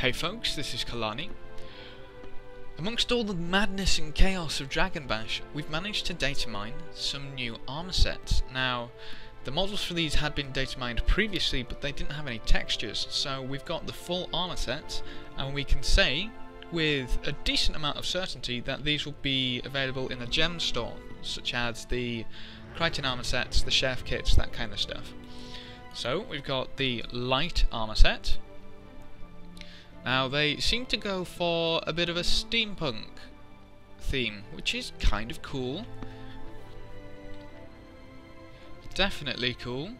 Hey folks, this is Kelani. Amongst all the madness and chaos of Dragon Bash, we've managed to data mine some new armor sets. Now, the models for these had been data mined previously, but they didn't have any textures, so we've got the full armor sets, and we can say, with a decent amount of certainty, that these will be available in a gem store, such as the Krytan armor sets, the chef kits, that kind of stuff. So, we've got the light armor set, now they seem to go for a bit of a steampunk theme, which is kind of cool. Definitely cool.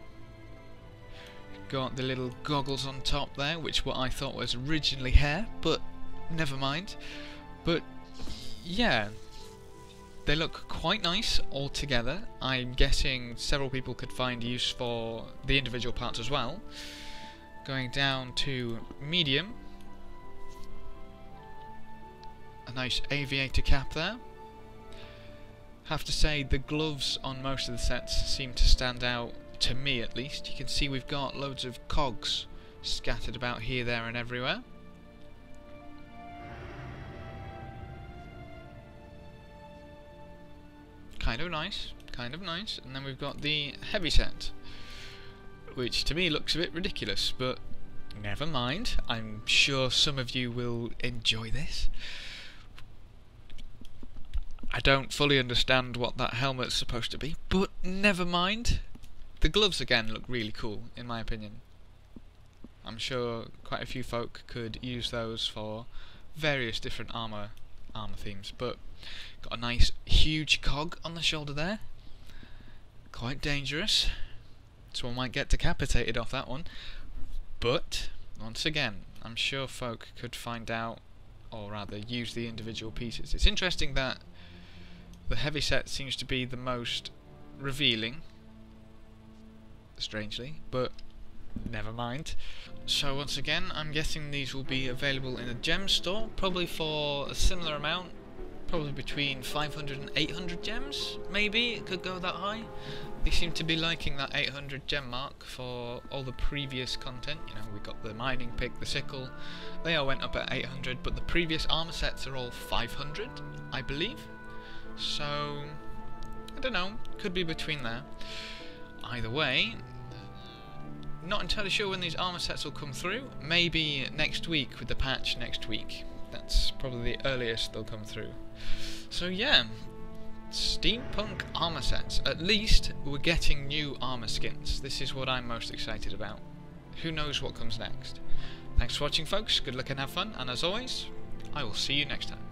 Got the little goggles on top there, which what I thought was originally hair, but never mind. But yeah, they look quite nice all together. I'm guessing several people could find use for the individual parts as well. Going down to medium, a nice aviator cap there. Have to say the gloves on most of the sets seem to stand out, to me at least. You can see we've got loads of cogs scattered about here, there and everywhere. Kind of nice, kind of nice. And then we've got the heavy set, which to me looks a bit ridiculous, but never mind. I'm sure some of you will enjoy this. I don't fully understand what that helmet's supposed to be, but never mind. The gloves again look really cool, in my opinion. I'm sure quite a few folk could use those for various different armor armor themes, but got a nice huge cog on the shoulder there. Quite dangerous. Someone might get decapitated off that one. But, once again, I'm sure folk could find out, or rather use the individual pieces. It's interesting that the heavy set seems to be the most revealing, strangely, but never mind. So once again, I'm guessing these will be available in a gem store, probably for a similar amount, probably between 500 and 800 gems, maybe, it could go that high. They seem to be liking that 800 gem mark for all the previous content, you know, we got the mining pick, the sickle, they all went up at 800, but the previous armor sets are all 500, I believe. So, I don't know, could be between there. Either way, not entirely sure when these armor sets will come through. Maybe next week with the patch next week. That's probably the earliest they'll come through. So yeah, steampunk armor sets. At least we're getting new armor skins. This is what I'm most excited about. Who knows what comes next. Thanks for watching folks, good luck and have fun, and as always, I will see you next time.